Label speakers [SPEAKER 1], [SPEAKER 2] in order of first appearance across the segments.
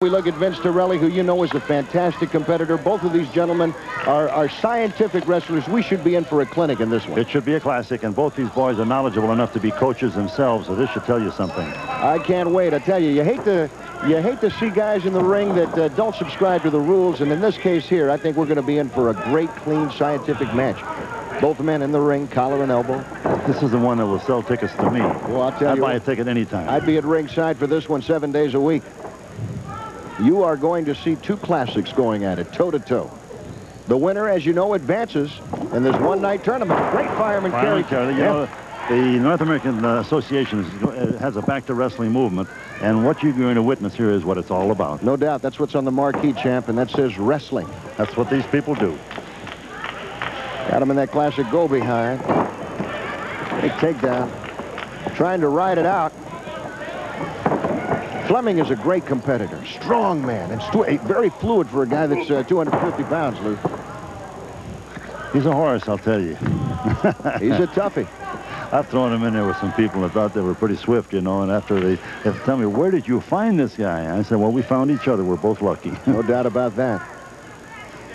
[SPEAKER 1] We look at Vince Torelli, who you know is a fantastic competitor. Both of these gentlemen are, are scientific wrestlers. We should be in for a clinic in this one.
[SPEAKER 2] It should be a classic, and both these boys are knowledgeable enough to be coaches themselves, so this should tell you something.
[SPEAKER 1] I can't wait. I tell you, you hate to you hate to see guys in the ring that uh, don't subscribe to the rules, and in this case here, I think we're going to be in for a great, clean, scientific match. Both men in the ring, collar and elbow.
[SPEAKER 2] This is the one that will sell tickets to me.
[SPEAKER 1] Well, I'll tell
[SPEAKER 2] I'd
[SPEAKER 1] you
[SPEAKER 2] buy
[SPEAKER 1] what,
[SPEAKER 2] a ticket anytime.
[SPEAKER 1] I'd be at ringside for this one seven days a week. You are going to see two classics going at it, toe-to-toe. The winner, as you know, advances in this one-night tournament. Great fireman
[SPEAKER 2] carry.
[SPEAKER 1] Kerry,
[SPEAKER 2] you know, the North American uh, Association uh, has a back-to-wrestling movement, and what you're going to witness here is what it's all about.
[SPEAKER 1] No doubt. That's what's on the marquee, champ, and that says wrestling.
[SPEAKER 2] That's what these people do.
[SPEAKER 1] Got him in that classic go behind. Big takedown. Trying to ride it out. Fleming is a great competitor. Strong man. And very fluid for a guy that's uh, 250 pounds, Lou.
[SPEAKER 2] He's a horse, I'll tell you.
[SPEAKER 1] He's a toughie.
[SPEAKER 2] I've thrown him in there with some people and thought they were pretty swift, you know, and after they, they tell me, where did you find this guy? I said, well, we found each other. We're both lucky.
[SPEAKER 1] No doubt about that.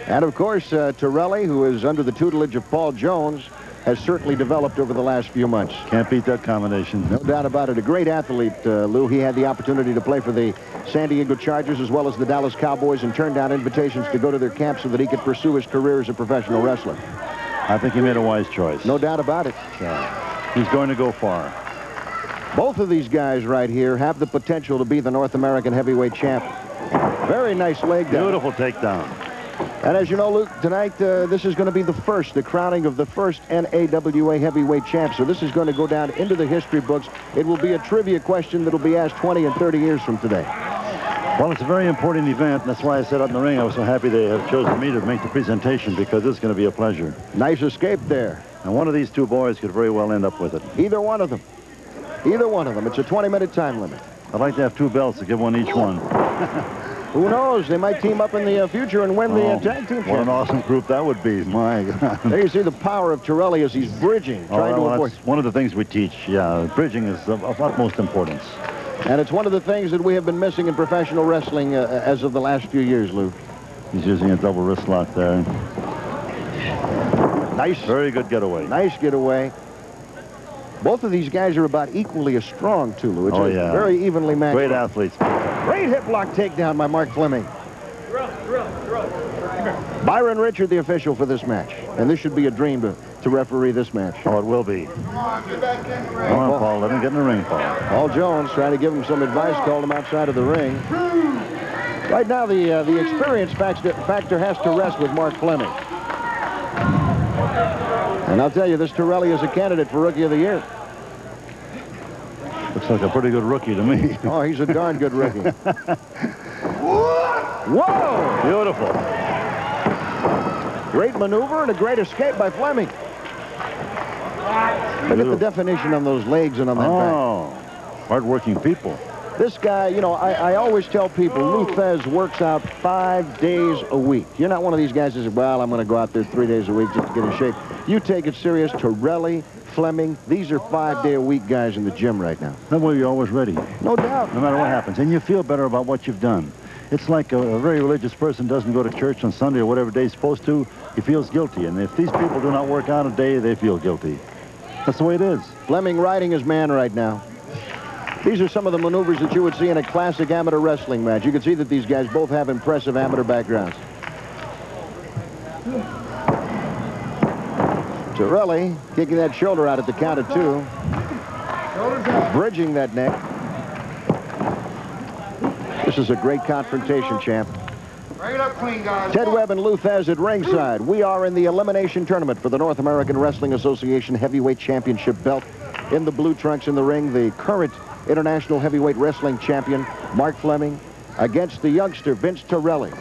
[SPEAKER 1] And, of course, uh, Torelli, who is under the tutelage of Paul Jones, has certainly developed over the last few months.
[SPEAKER 2] Can't beat that combination.
[SPEAKER 1] No doubt about it. A great athlete, uh, Lou. He had the opportunity to play for the San Diego Chargers as well as the Dallas Cowboys and turned down invitations to go to their camp so that he could pursue his career as a professional wrestler.
[SPEAKER 2] I think he made a wise choice.
[SPEAKER 1] No doubt about it.
[SPEAKER 2] He's going to go far.
[SPEAKER 1] Both of these guys right here have the potential to be the North American heavyweight champion. Very nice leg down.
[SPEAKER 2] Beautiful takedown.
[SPEAKER 1] And as you know, Luke, tonight uh, this is going to be the first, the crowning of the first NAWA heavyweight champ. So this is going to go down into the history books. It will be a trivia question that will be asked 20 and 30 years from today.
[SPEAKER 2] Well, it's a very important event. and That's why I said up in the ring I was so happy they have chosen me to make the presentation because it's going to be a pleasure.
[SPEAKER 1] Nice escape there.
[SPEAKER 2] And one of these two boys could very well end up with it.
[SPEAKER 1] Either one of them. Either one of them. It's a 20-minute time limit.
[SPEAKER 2] I'd like to have two belts to give one each one.
[SPEAKER 1] Who knows? They might team up in the uh, future and win the uh,
[SPEAKER 2] Oh,
[SPEAKER 1] tag team
[SPEAKER 2] What an awesome group that would be. My God.
[SPEAKER 1] There you see the power of Torelli as he's bridging,
[SPEAKER 2] Oh,
[SPEAKER 1] trying to avoid.
[SPEAKER 2] one of the things we teach. Yeah, bridging is of, of utmost importance.
[SPEAKER 1] And it's one of the things that we have been missing in professional wrestling uh, as of the last few years, Lou.
[SPEAKER 2] He's using a double wrist lock there.
[SPEAKER 1] Nice,
[SPEAKER 2] Very good getaway.
[SPEAKER 1] nice getaway. Both of these guys are about equally as strong, too, Lou. It's
[SPEAKER 2] Oh, yeah.
[SPEAKER 1] very evenly matched.
[SPEAKER 2] Great athletes.
[SPEAKER 1] Great hip block takedown by Mark Fleming. Byron Richard, the official for this match. And this should be a dream to, to referee this match.
[SPEAKER 2] Oh, it will be. Come on, Paul. Let him get in the ring, Paul.
[SPEAKER 1] Paul Jones trying to give him some advice, called him outside of the ring. Right now, the uh, the experience factor has to rest with Mark Fleming. And I'll tell you, this Torelli is a candidate for Rookie of the Year.
[SPEAKER 2] Looks like a pretty good rookie to me.
[SPEAKER 1] Oh, he's a darn good rookie. Whoa!
[SPEAKER 2] Beautiful.
[SPEAKER 1] Great maneuver and a great escape by Fleming. Look at the definition on those legs and on that back.
[SPEAKER 2] Oh, hardworking people.
[SPEAKER 1] This guy, you know, I, I always tell people, Lou Thesz works out five days a week. You're not one of these guys that says, well, I'm going to go out there three days a week just to get in shape. You take it serious. Torelli, Fleming, these are five-day-a-week guys in the gym right now.
[SPEAKER 2] That way you're always ready,
[SPEAKER 1] No doubt.
[SPEAKER 2] no matter what happens. And you feel better about what you've done. It's like a, a very religious person doesn't go to church on Sunday or whatever day he's supposed to. He feels guilty. And if these people do not work out a day, they feel guilty. That's the way it is.
[SPEAKER 1] Fleming riding his man right now. These are some of the maneuvers that you would see in a classic amateur wrestling match. You can see that these guys both have impressive amateur backgrounds. Torelli kicking that shoulder out at the count of two. Bridging that neck. This is a great confrontation, champ.
[SPEAKER 3] Bring it up clean.
[SPEAKER 1] Ted Webb and Lou Thesz at ringside. We are in the elimination tournament for the North American Wrestling Association Heavyweight Championship belt. In the blue trunks in the ring, the current International Heavyweight Wrestling Champion, Mark Fleming, against the youngster, Vince Torelli.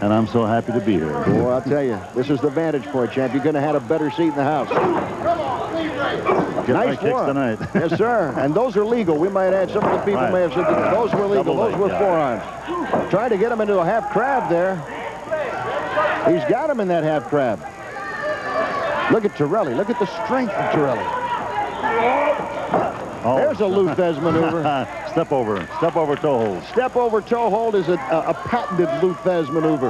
[SPEAKER 2] And I'm so happy to be here.
[SPEAKER 1] Boy, I'll tell you, this is the vantage point, champ. You're going to have a better seat in the house.
[SPEAKER 3] Come on, clean break.
[SPEAKER 2] Get
[SPEAKER 1] nice
[SPEAKER 2] kicks
[SPEAKER 1] one.
[SPEAKER 2] tonight.
[SPEAKER 1] yes, sir. And those are legal. We might add, some of the people
[SPEAKER 2] Right.
[SPEAKER 1] may have said that those were legal.
[SPEAKER 2] Double
[SPEAKER 1] Those were forearms. Trying to get him into a half crab there. He's got him in that half crab. Look at Torelli. Look at the strength of Torelli.
[SPEAKER 2] Oh.
[SPEAKER 1] There's a Lou Thesz maneuver.
[SPEAKER 2] Step over. Step over toe hold.
[SPEAKER 1] Step over toe hold is a, a, a patented Lou Thesz maneuver.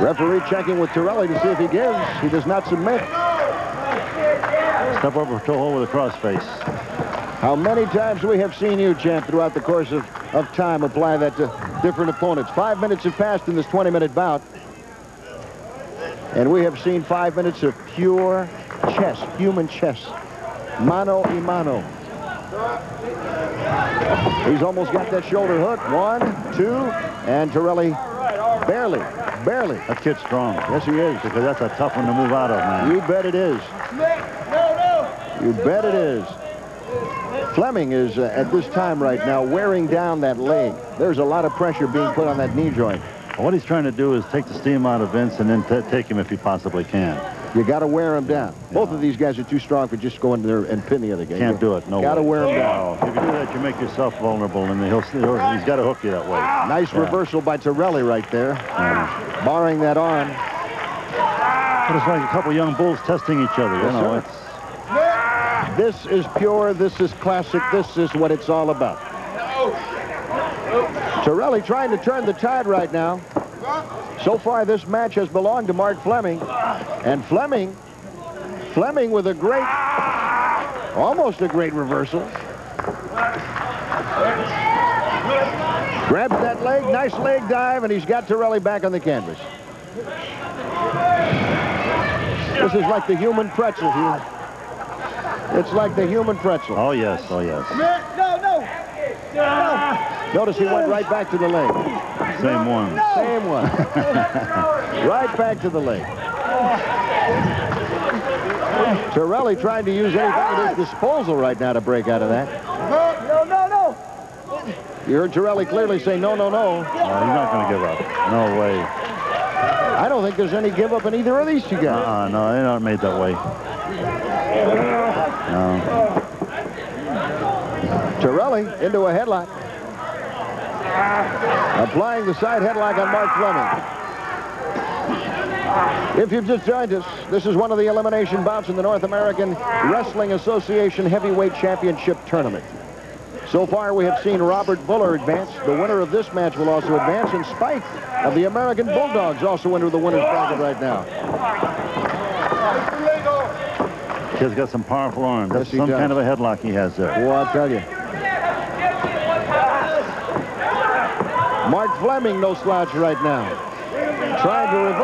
[SPEAKER 1] Referee checking with Torelli to see if he gives. He does not submit.
[SPEAKER 2] Step over toe hold with a crossface.
[SPEAKER 1] How many times we have seen you, champ, throughout the course of, of time apply that to different opponents. Five minutes have passed in this 20-minute bout. And we have seen five minutes of pure chess, human chess. Mano y mano. He's almost got that shoulder hook. One, two, and Torelli barely, barely.
[SPEAKER 2] That kid's strong.
[SPEAKER 1] Yes, he is.
[SPEAKER 2] Because that's a tough one to move out of, man.
[SPEAKER 1] You bet it is. You bet it is. Fleming is, uh, at this time right now, wearing down that leg. There's a lot of pressure being put on that knee joint.
[SPEAKER 2] What he's trying to do is take the steam out of Vince and then ta- take him if he possibly can.
[SPEAKER 1] You got to wear them down. Both of these guys are too strong for just going there and pin the other guy.
[SPEAKER 2] Can't do it. No
[SPEAKER 1] Got to wear them down.
[SPEAKER 2] No. If you do that, you make yourself vulnerable, and he'll, he'll he's got to hook you that way.
[SPEAKER 1] Nice
[SPEAKER 2] Yeah.
[SPEAKER 1] reversal by Torelli right there. Barring that arm.
[SPEAKER 2] But it's like a couple young bulls testing each other. You know, it's
[SPEAKER 1] This is pure. This is classic. This is what it's all about. Torelli trying to turn the tide right now. So far, this match has belonged to Mark Fleming. And Fleming, Fleming with a great, almost a great reversal. Grabs that leg, nice leg dive, and he's got Torelli back on the canvas. This is like the human pretzel here. It's like the human pretzel.
[SPEAKER 2] oh yes, oh yes. No, no. no.
[SPEAKER 1] Notice he went right back to the leg.
[SPEAKER 2] Same one.
[SPEAKER 1] Same one. right back to the leg. Torelli trying to use anything at his disposal right now to break out of that.
[SPEAKER 3] No, no, no.
[SPEAKER 1] You heard Torelli clearly say no, no, no.
[SPEAKER 2] No, he's not going to give up. No way.
[SPEAKER 1] I don't think there's any give up in either of these two guys.
[SPEAKER 2] Uh-uh, no, they're not made that way. No.
[SPEAKER 1] Torelli into a headlock. Applying the side headlock on Mark Fleming. If you've just joined us, this is one of the elimination bouts in the North American Wrestling Association Heavyweight Championship Tournament. So far, we have seen Robert Buller advance. The winner of this match will also advance, and Spike of the American Bulldogs also enter the winner's bracket right now.
[SPEAKER 2] Kid's got some powerful arms. That's
[SPEAKER 1] Yes,
[SPEAKER 2] some
[SPEAKER 1] does.
[SPEAKER 2] kind of a headlock he has there.
[SPEAKER 1] Well, I'll tell you. Mark Fleming, no slouch right now. Trying to reverse.